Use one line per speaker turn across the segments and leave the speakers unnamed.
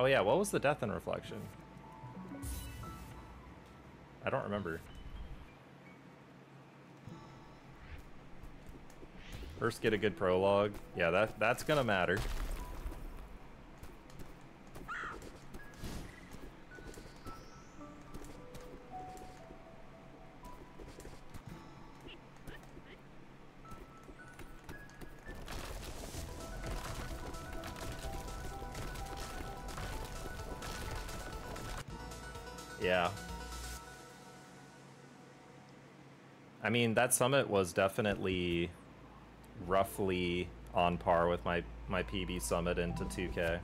Oh yeah, what was the death in reflection? I don't remember. First get a good prologue. Yeah, that that's gonna matter. I mean, that summit was definitely roughly on par with my, my PB summit into 2K.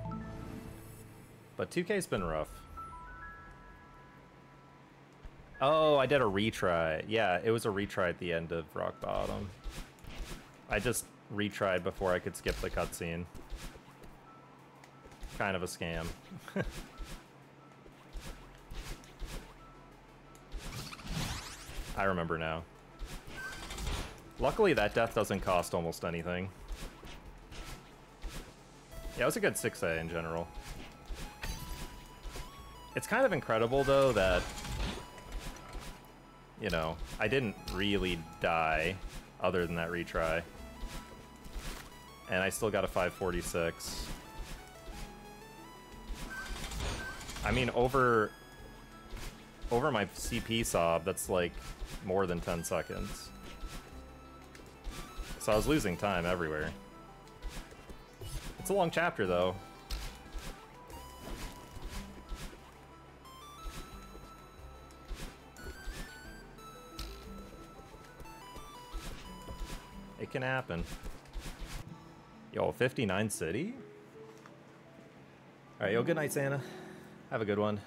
But 2K's been rough. Oh, I did a retry. Yeah, it was a retry at the end of Rock Bottom. I just retried before I could skip the cutscene. Kind of a scam. I remember now. Luckily, that death doesn't cost almost anything. Yeah, it was a good 6A in general. It's kind of incredible, though, that... You know, I didn't really die other than that retry. And I still got a 546. I mean, over... Over my CP sob, that's like more than 10 seconds. So I was losing time everywhere. It's a long chapter, though. It can happen. Yo, 59 City? Alright, yo, good night, Santa. Have a good one.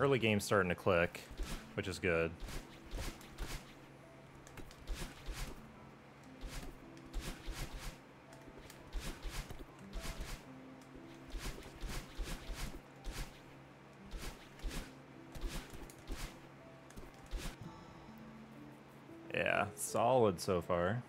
Early game's starting to click, which is good. Yeah, solid so far.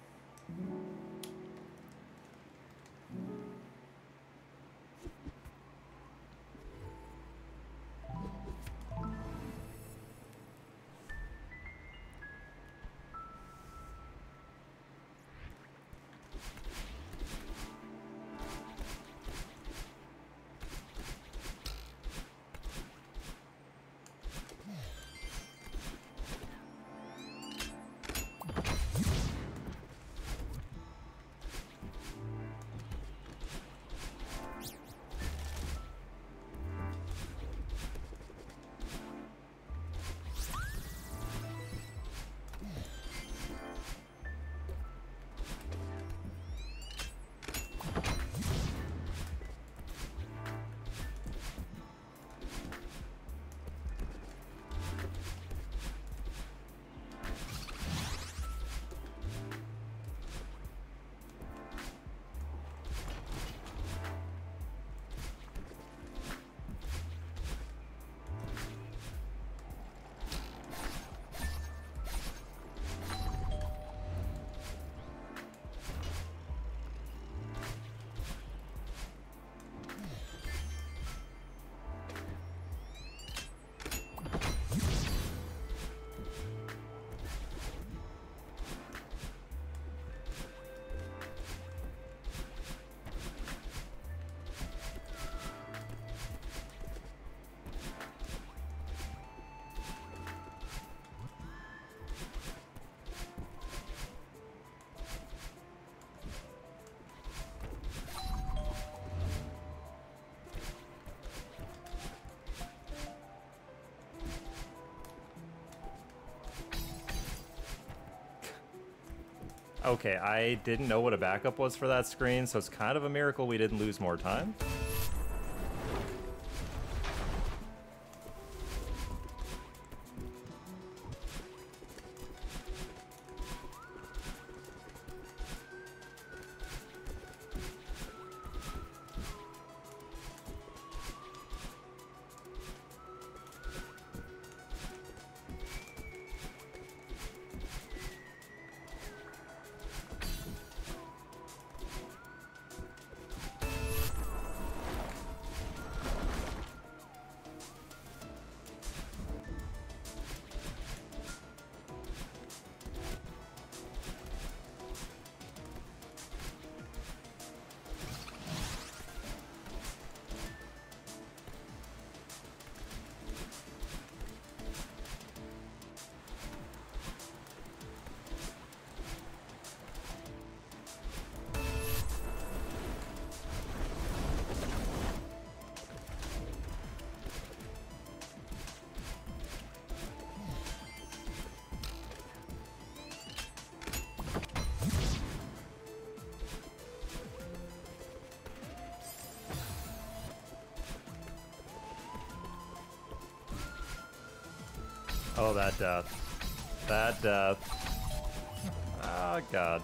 Okay, I didn't know what a backup was for that screen, so it's kind of a miracle we didn't lose more time. Oh, that death. That death. Oh, God.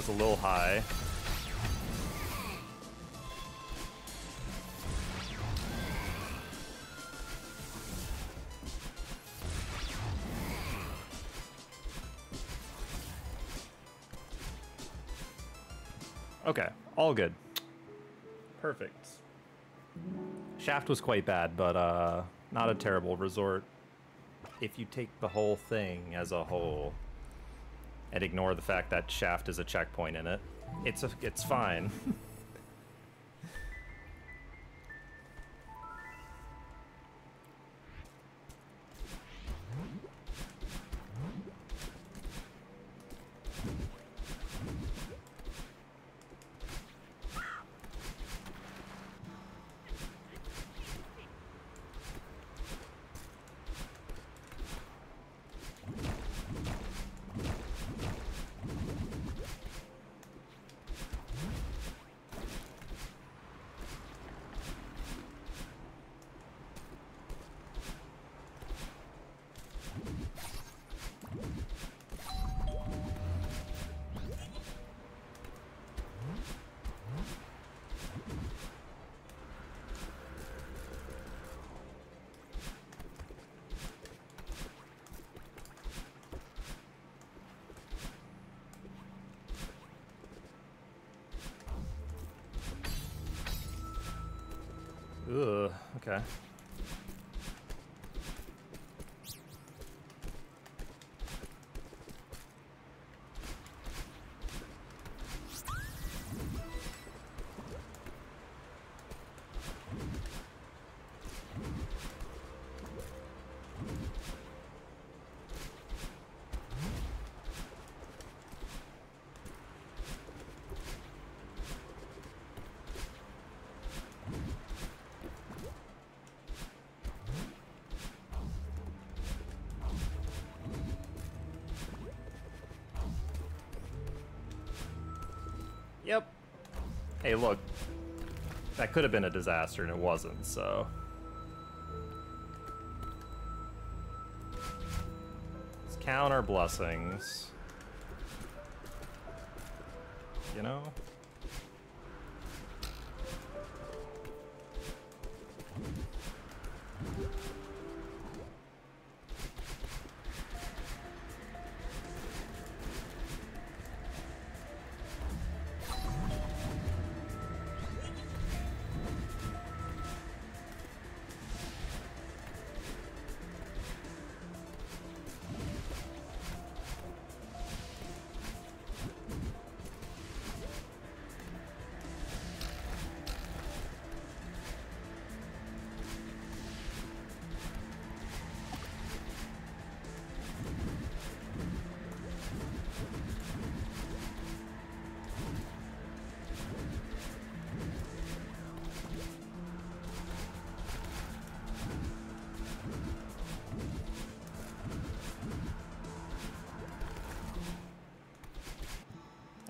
Was a little high. Okay, all good. Perfect. Shaft was quite bad, but uh, not a terrible resort. If you take the whole thing as a whole and ignore the fact that Shaft is a checkpoint in it, it's a, it's fine. Ugh, okay. hey, look, that could have been a disaster and it wasn't, so. Let's count our blessings. You know?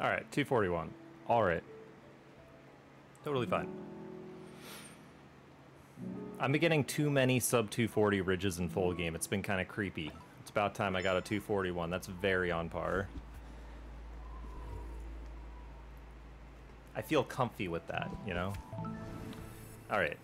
Alright, 241. Alright. Totally fine. I'm getting too many sub 240 ridges in full game. It's been kind of creepy. It's about time I got a 241. That's very on par. I feel comfy with that, you know? Alright.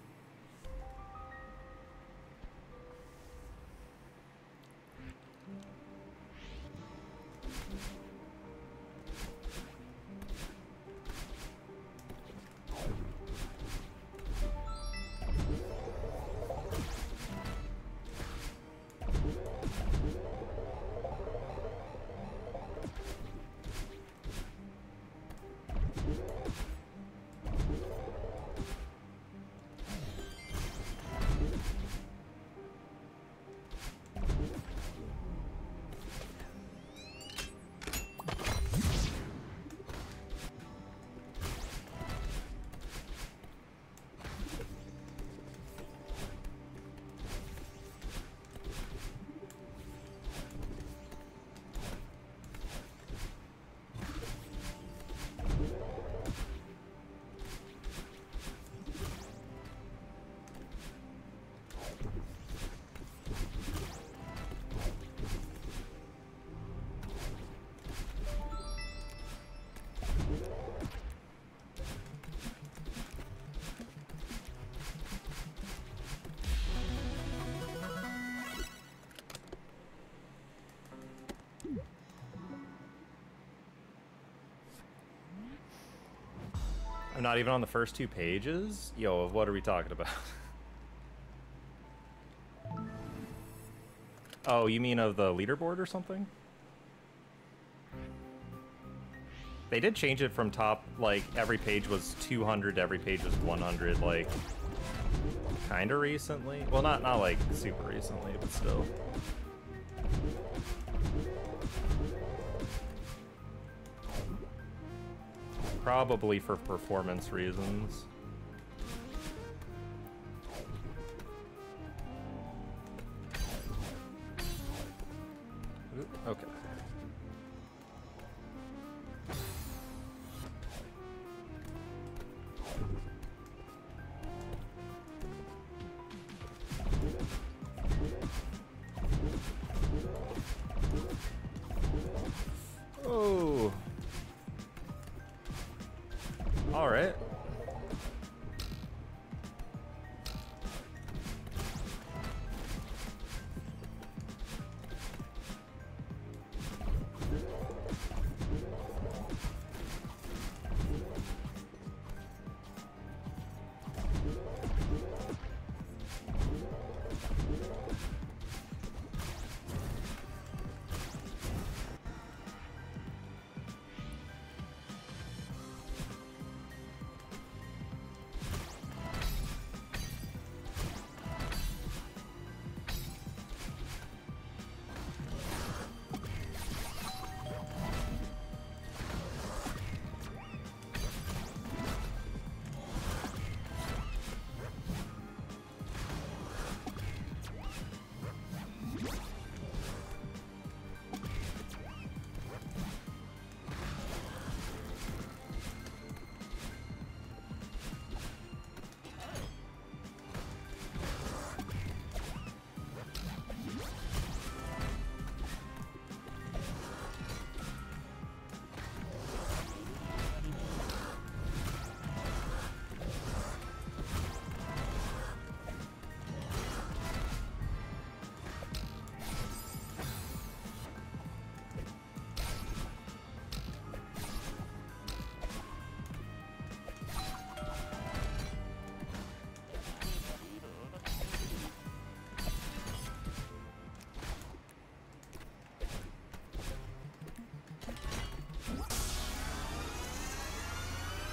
I'm not even on the first two pages? Yo, what are we talking about? oh, you mean of the leaderboard or something? They did change it from top, like, every page was 200, every page was 100, like, kind of recently. Well, not, not, like, super recently, but still. Probably for performance reasons.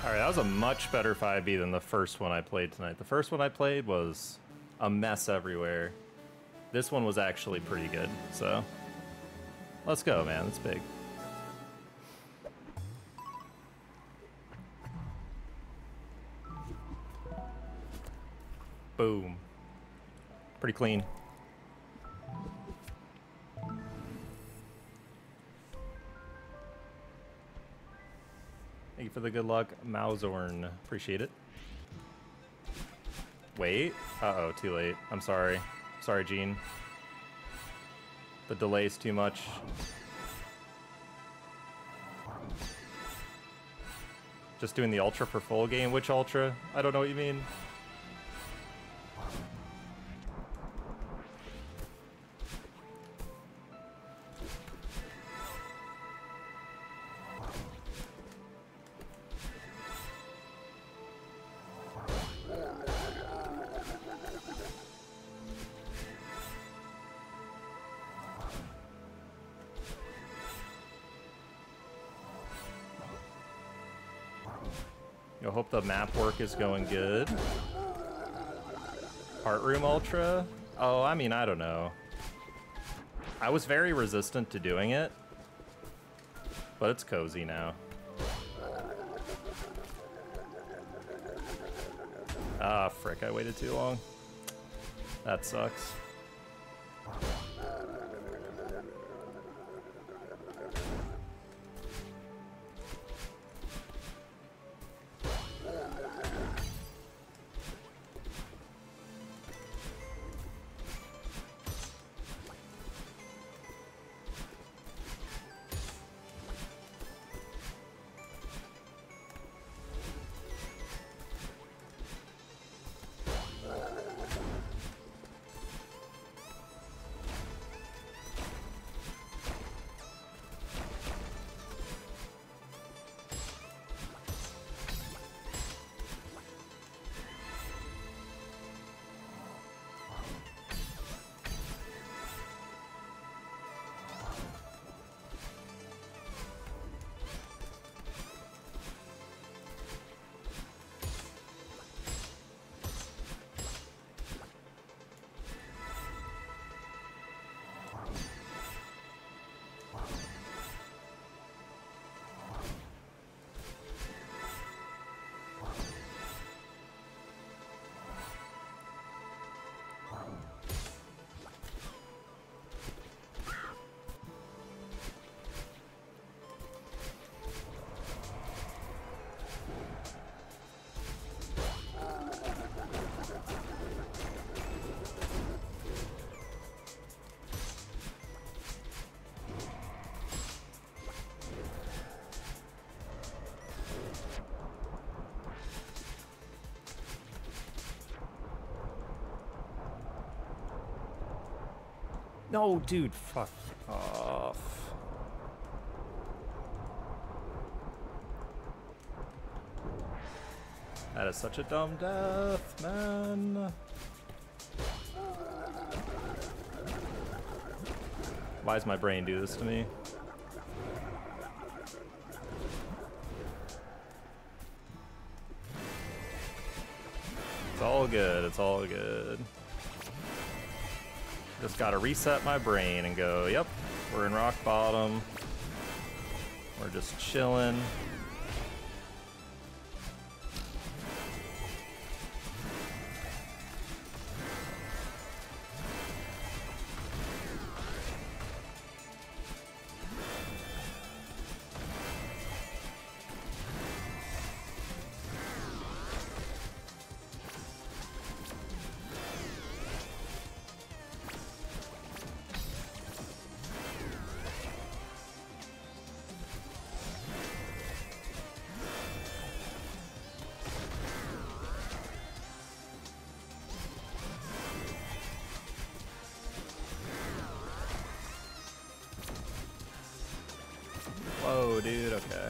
Alright, that was a much better 5B than the first one I played tonight. The first one I played was a mess everywhere. This one was actually pretty good, so... Let's go, man. It's big. Boom. Pretty clean. For the good luck, Mauzorn. Appreciate it. Wait. Uh-oh, too late. I'm sorry. Sorry, Gene. The delay's too much. Just doing the ultra for full game. Which ultra? I don't know what you mean. I hope the map work is going good. Heart Room Ultra? Oh, I mean, I don't know. I was very resistant to doing it, but it's cozy now. Ah, frick, I waited too long. That sucks. No, dude, fuck off. That is such a dumb death, man. Why does my brain do this to me? It's all good, it's all good. Just gotta reset my brain and go, yep, we're in rock bottom. We're just chilling. Dude. Okay.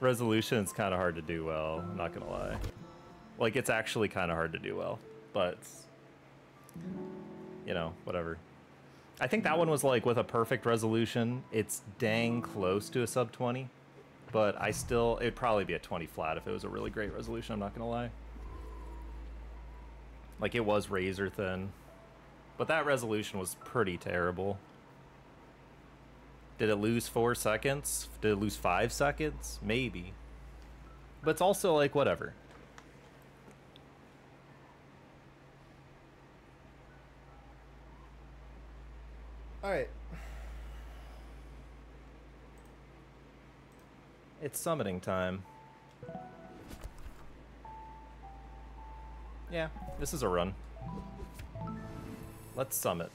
Resolution's kind of hard to do well, I'm not gonna lie. Like, it's actually kind of hard to do well, but, you know, whatever. I think that one was like with a perfect resolution, it's dang close to a sub 20, but I still, it'd probably be a 20 flat if it was a really great resolution, I'm not gonna lie. Like, it was razor thin, but that resolution was pretty terrible. Did it lose four seconds? Did it lose five seconds? Maybe. But it's also like, whatever. Alright. It's summiting time. Yeah, this is a run. Let's summit.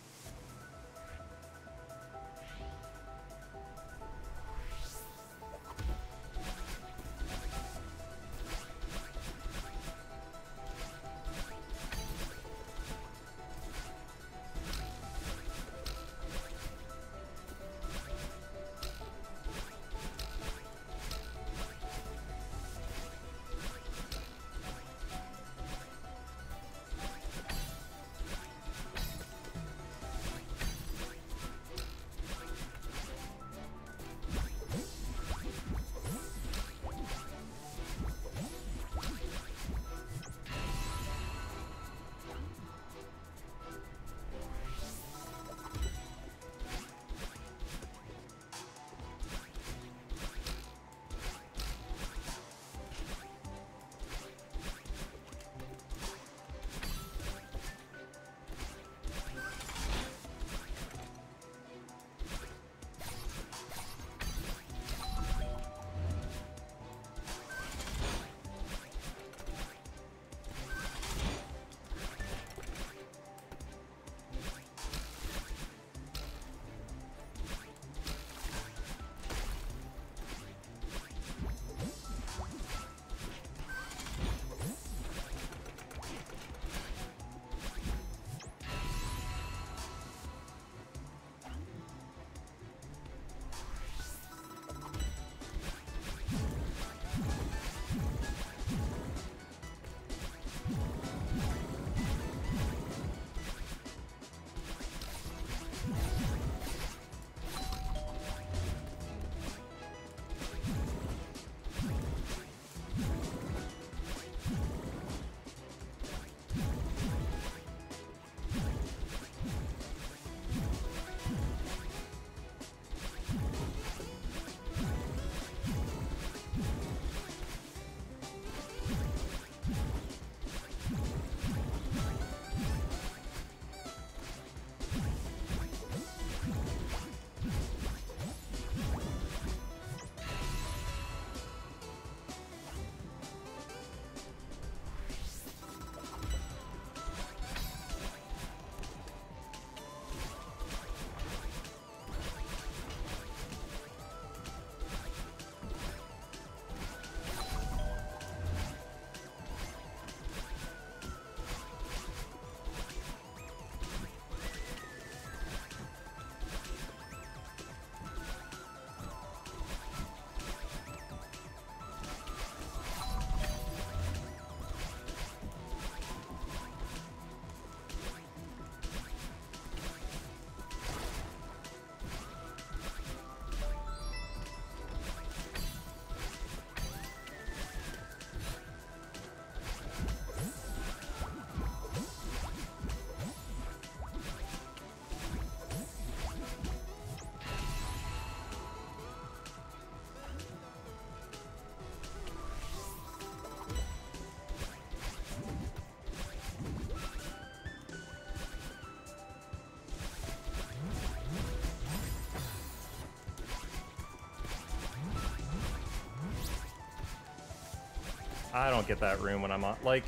I don't get that room when I'm on, like,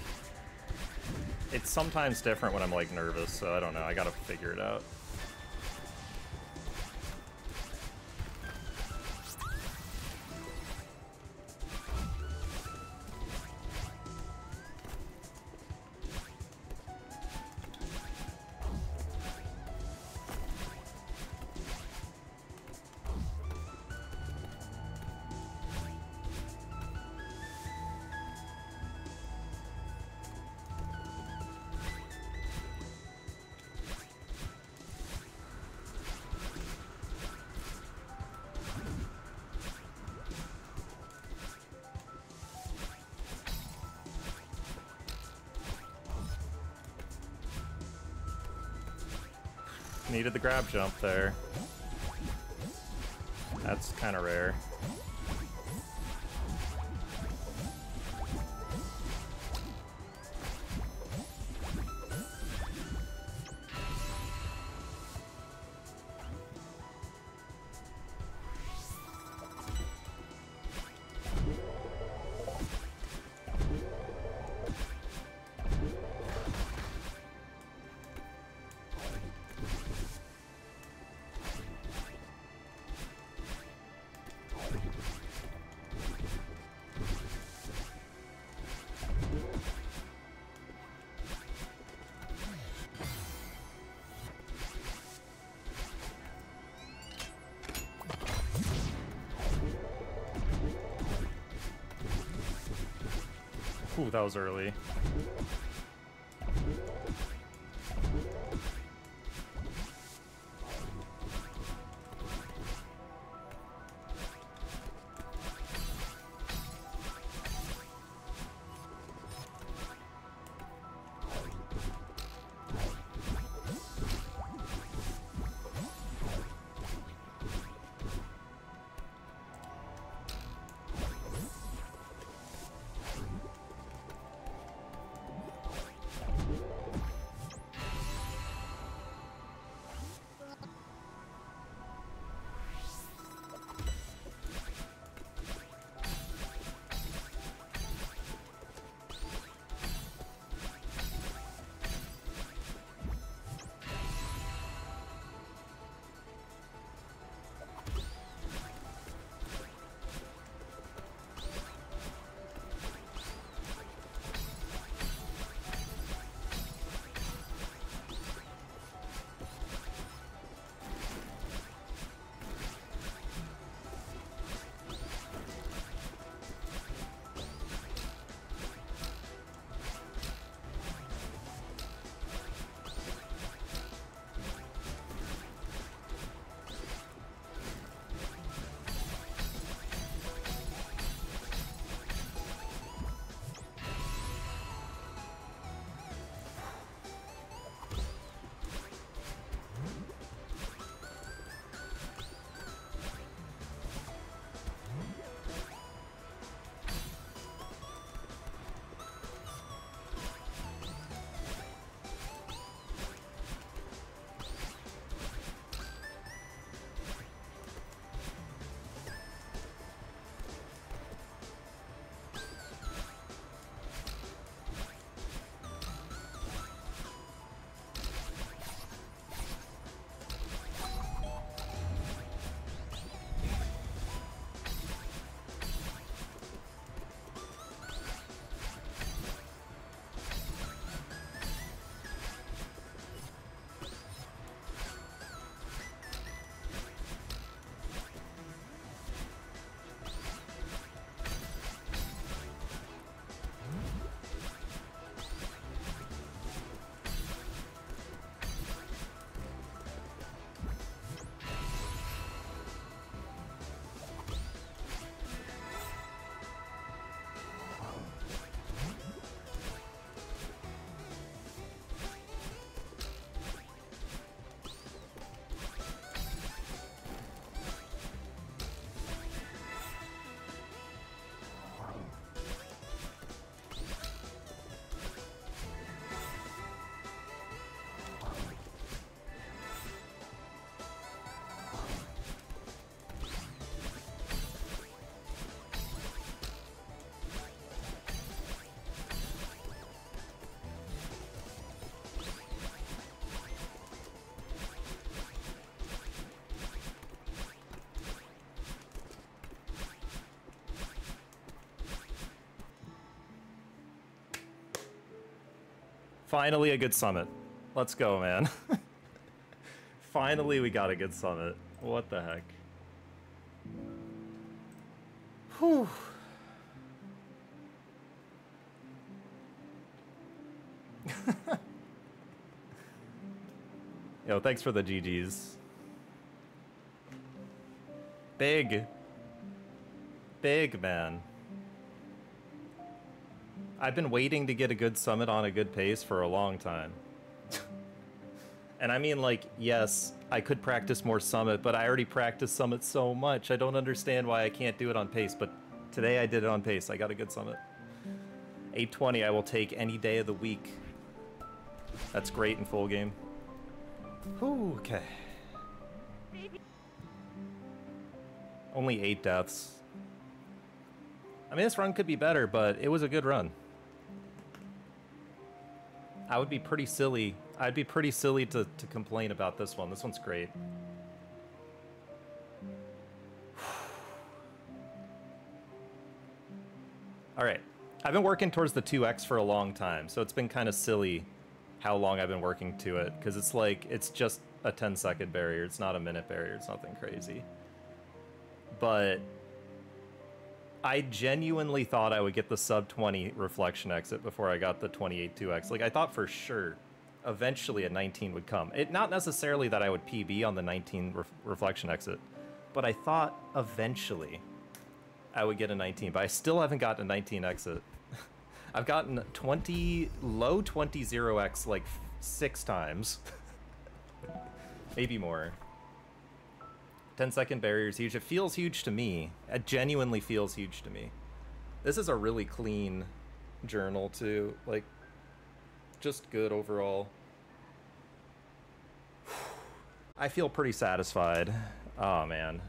it's sometimes different when I'm, like, nervous, so I don't know, I gotta figure it out. Needed the grab jump there. That's kind of rare. That was early. Finally a good summit. Let's go, man. Finally we got a good summit. What the heck? Whew. Yo, thanks for the GGs. Big. Big, man. I've been waiting to get a good summit on a good pace for a long time. And I mean, like, yes, I could practice more Summit, but I already practice Summit so much. I don't understand why I can't do it on pace, but today I did it on pace. I got a good Summit. 820 I will take any day of the week. That's great in full game. Ooh, okay. Only eight deaths. I mean, this run could be better, but it was a good run. I would be pretty silly. I'd be pretty silly to, to complain about this one. This one's great. All right. I've been working towards the 2x for a long time, so it's been kind of silly how long I've been working to it, because it's like, it's just a 10 second barrier. It's not a minute barrier. It's nothing crazy. But I genuinely thought I would get the sub 20 reflection exit before I got the 28 2x. Like, I thought for sure eventually a 19 would come. It Not necessarily that I would PB on the 19 ref reflection exit, but I thought eventually I would get a 19, but I still haven't gotten a 19 exit. I've gotten 20, low 20 0x like six times. Maybe more. 10 second barrier is huge. It feels huge to me. It genuinely feels huge to me. This is a really clean journal too. Like, just good overall. I feel pretty satisfied. Oh man.